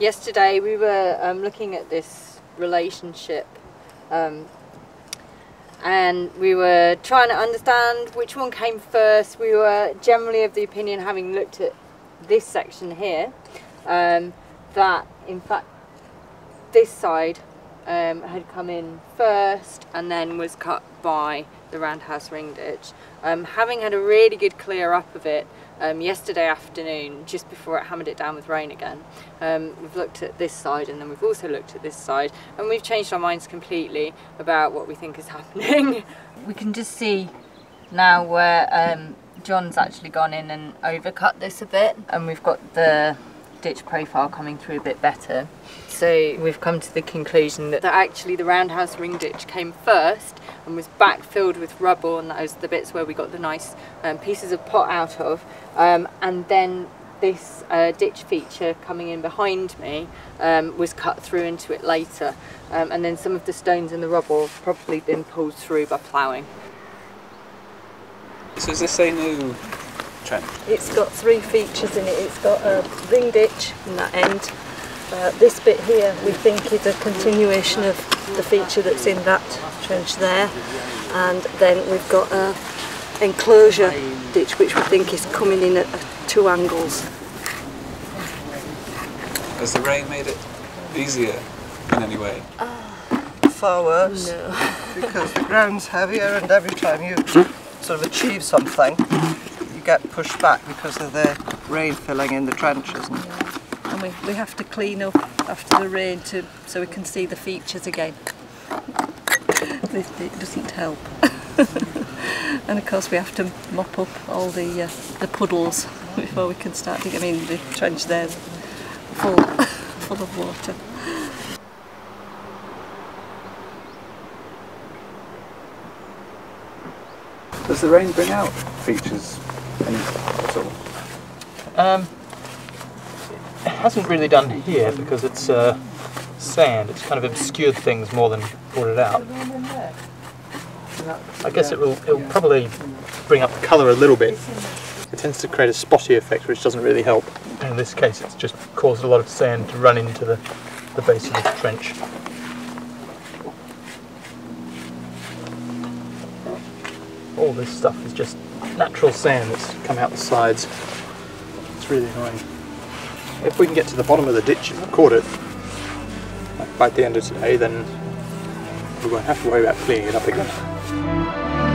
yesterday we were um, looking at this relationship um, and we were trying to understand which one came first. We were generally of the opinion, having looked at this section here, um, that in fact this side um, had come in first and then was cut by the roundhouse ring ditch. Um, having had a really good clear up of it um, yesterday afternoon, just before it hammered it down with rain again, um, we've looked at this side and then we've also looked at this side and we've changed our minds completely about what we think is happening. we can just see now where um, John's actually gone in and overcut this a bit and we've got the ditch profile coming through a bit better. So we've come to the conclusion that, that actually the roundhouse ring ditch came first and was backfilled with rubble and that was the bits where we got the nice um, pieces of pot out of um, and then this uh, ditch feature coming in behind me um, was cut through into it later um, and then some of the stones and the rubble have probably been pulled through by ploughing. So is this a new trench? It's got three features in it. It's got a ring ditch in that end. Uh, this bit here we think is a continuation of the feature that's in that trench there and then we've got a enclosure ditch which we think is coming in at two angles. Has the rain made it easier in any way? Far worse. No. because the ground's heavier and every time you sort of achieve something you get pushed back because of the rain filling in the trenches. And And we, we have to clean up after the rain to so we can see the features again. It, it doesn't help. and of course we have to mop up all the uh, the puddles before we can start digging. I mean the trench there's full full of water. Does the rain bring out features any at all? Um, it hasn't really done here because it's uh, sand. It's kind of obscured things more than brought it out. I guess it will, it will probably bring up the colour a little bit. It tends to create a spotty effect which doesn't really help. In this case it's just caused a lot of sand to run into the, the base of the trench. All this stuff is just natural sand that's come out the sides. It's really annoying. If we can get to the bottom of the ditch and record it by the end of today, then we won't have to worry about cleaning it up again.